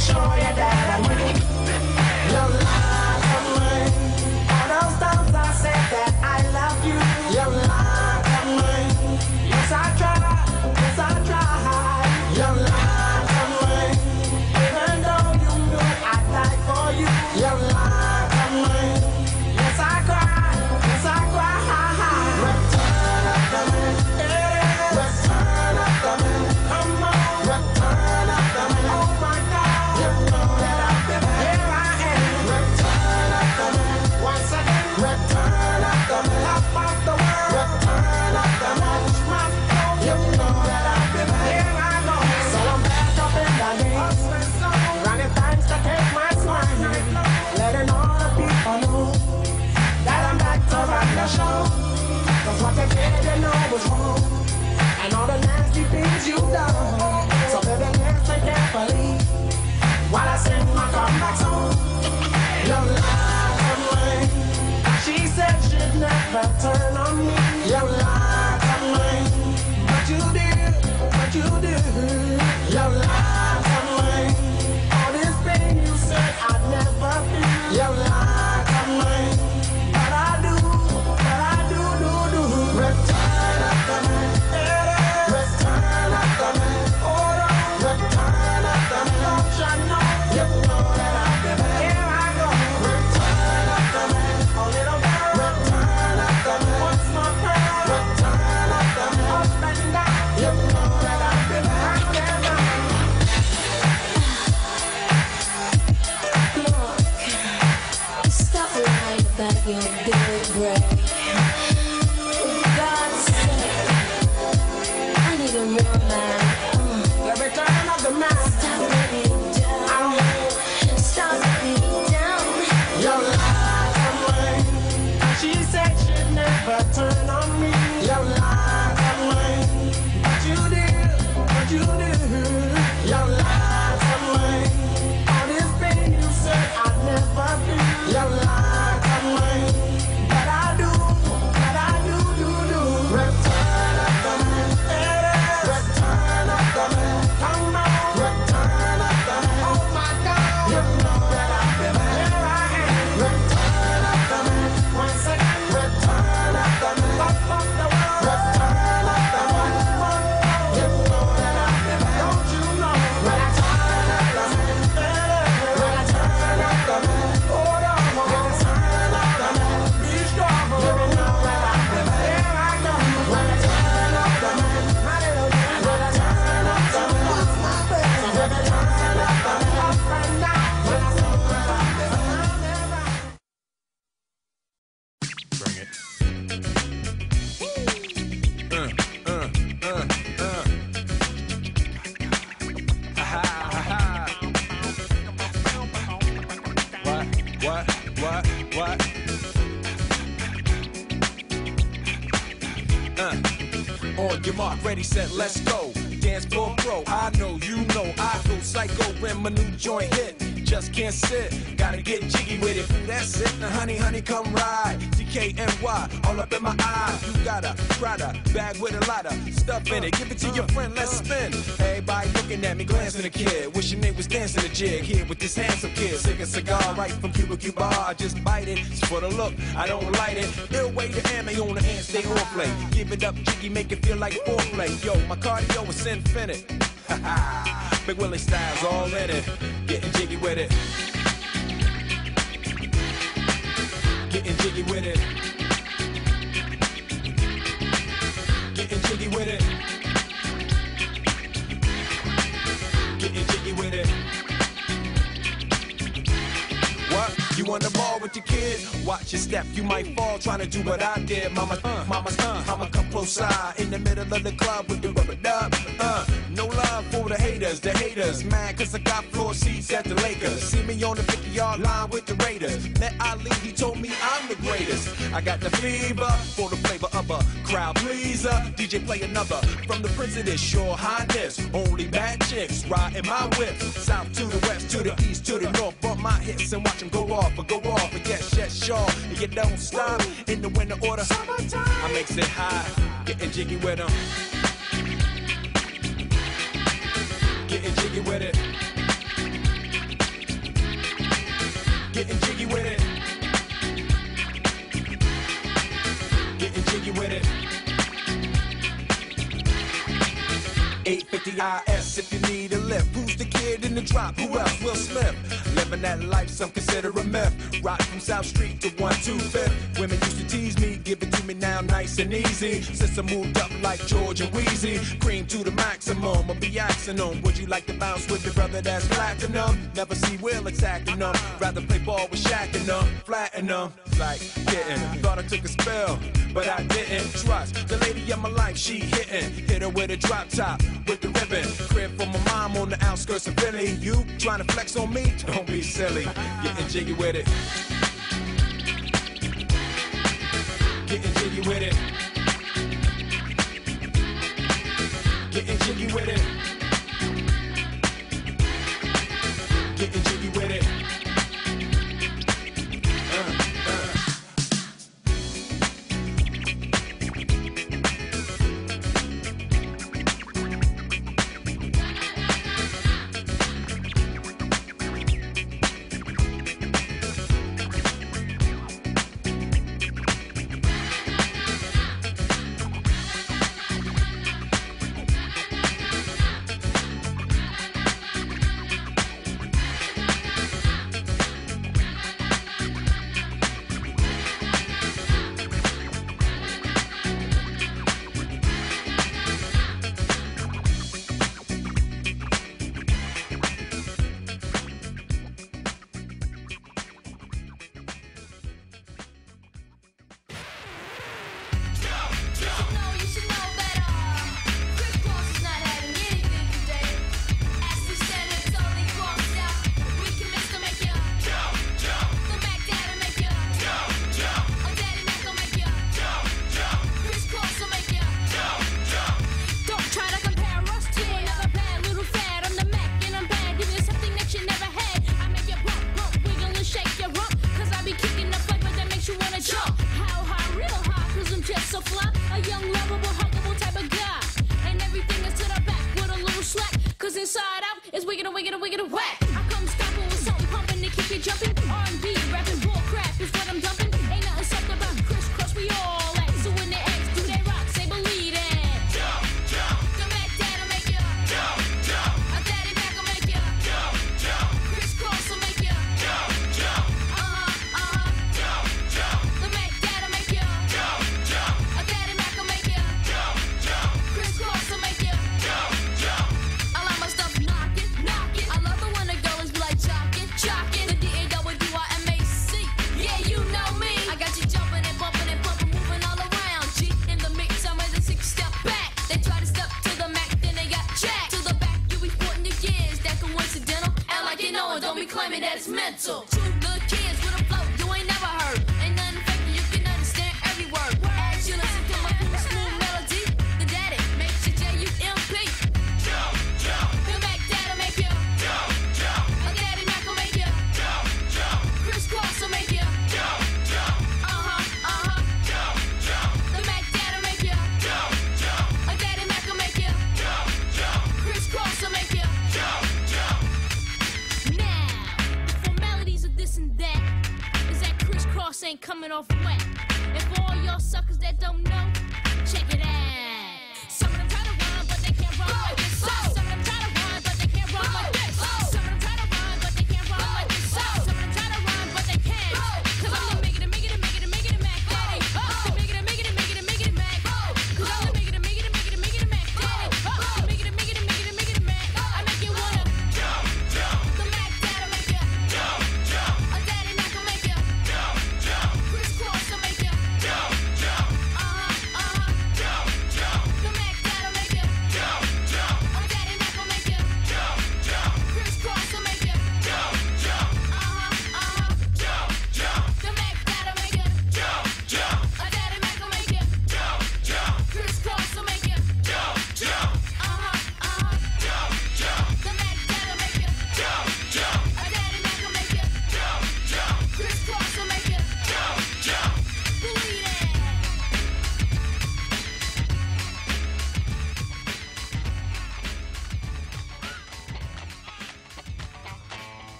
show you that. She'd What? What? What? Uh. On your mark, ready, set, let's go. Dance floor pro, I know, you know, I go psycho when my new joint hit. Just can't sit, gotta get jiggy with it. That's it, now honey, honey, come ride. DKNY, all up in my eyes. You got a Prada bag with a lot of stuff in it. Give it to your friend, let's spin. Everybody looking at me, glancing a kid. Wishing they was dancing a jig here with this handsome kid. Sick a cigar right from Cuba Cuba. I just bite it. It's for the look, I don't light it. Ill way to ammo on the hand, stay on play. Give it up, jiggy, make it feel like foreplay. Yo, my cardio is infinite. Big Willie styles all in it. Getting jiggy with it. Getting jiggy with it. Getting jiggy with it. Getting jiggy with it. What? You on the ball with your kid? Watch your step, you might fall trying to do what I did. Mama, uh, mama, uh, mama, come close side in the middle of the club with the rubber dub. Uh, no love for the haters, the haters. Mad cause I got floor seats at the Lakers. See me on the 50 yard line with the Raiders. Met Ali, he told me I'm the greatest. I got the fever for the flavor of a crowd pleaser. DJ play another from the Prince of this, your highness. Only bad chicks riding my whip. South to the west, to the east, to the north. Bump my hips and watch them go off, or go off, and yes, yes, sure. And you don't stop in the winter order. I makes it high, getting jiggy with them. Getting jiggy with it. Getting jiggy with it. Getting jiggy with it. 850 IS if you need a lift. Who's the kid in the drop? Who else? Will Smith. Living that life, some consider a myth. Rock from South Street to 125th. Women used to tease me, give it to me now nice and easy. Since I moved up like George and Weezy, cream to the maximum. I'll be axing them. Would you like to bounce with your brother that's platinum? Never see Will attacking them. Rather play ball with Shaq and them, flatten them. Like getting, thought I took a spell, but I didn't trust the lady in my life. She hitting, hit her with a drop top with the ribbon. Crib for my mom on the outskirts of Philly. You trying to flex on me? Don't be silly. Getting jiggy with it. Getting jiggy with it. Getting jiggy with it. Getting jiggy with it.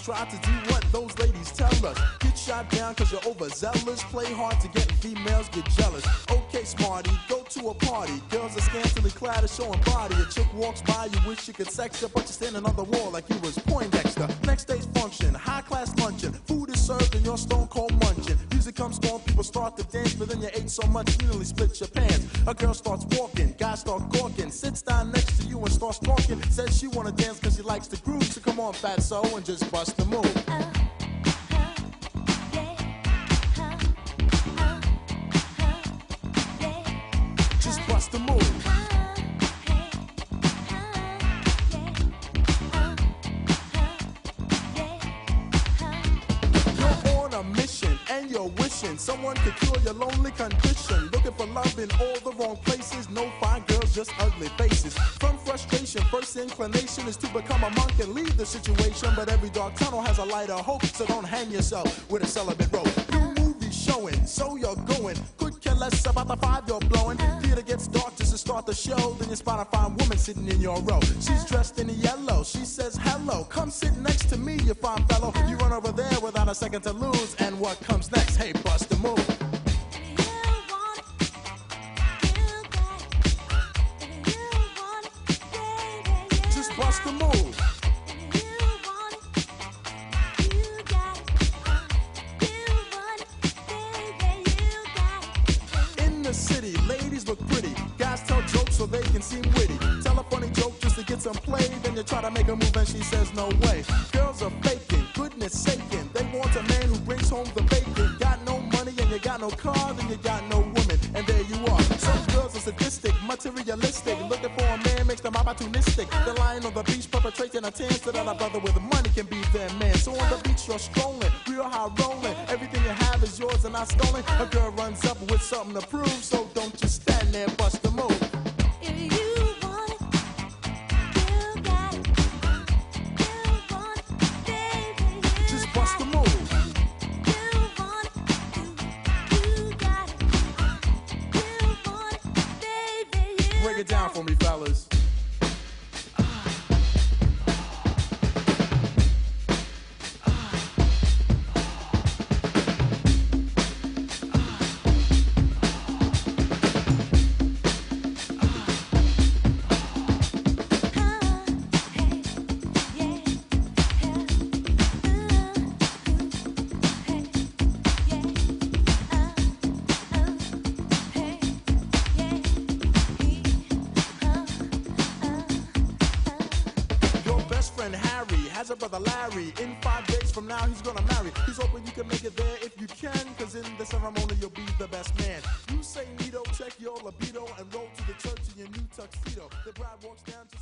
try to do what those ladies tell us shot down cause you're overzealous. Play hard to get females get jealous. Okay, smarty, go to a party. Girls are scantily clad, are showing body. A chick walks by, you wish you could sex her, but you're standing on the wall like you was Poindexter. Next day's function, high class luncheon. Food is served and you're stone cold munching. Music comes on, people start to dance, but then you ate so much you nearly split your pants. A girl starts walking, guys start gawking, sits down next to you and starts talking. Says she wanna dance cause she likes the groove, so come on, fat so and just bust the move. In all the wrong places. No fine girls, just ugly faces. From frustration, first inclination is to become a monk and leave the situation. But every dark tunnel has a light of hope, so don't hang yourself with a celibate rope. New movie showing, so you're going. Could care less about the five you're blowing. Theater gets dark just to start the show. Then you spot a fine woman sitting in your row. She's dressed in yellow. She says, Hello, come sit next to me, you fine fellow. You run over there without a second to lose. And what comes next? Hey, bust a move. In the city, ladies look pretty. Guys tell jokes so they can seem witty. Tell a funny joke just to get some play. Then you try to make a move and she says no way. Materialistic. Looking for a man makes them opportunistic. They're lying on the beach perpetrating a tan so that a brother with money can be their man. So on the beach you're strolling, real high rolling. Everything you have is yours and not stolen. A girl runs up with something to prove, so don't just it down for me, brother Larry. In five days from now, he's gonna marry. He's hoping you can make it there if you can, cause in the ceremony, you'll be the best man. You say Nito, check your libido, and roll to the church in your new tuxedo. The bride walks down to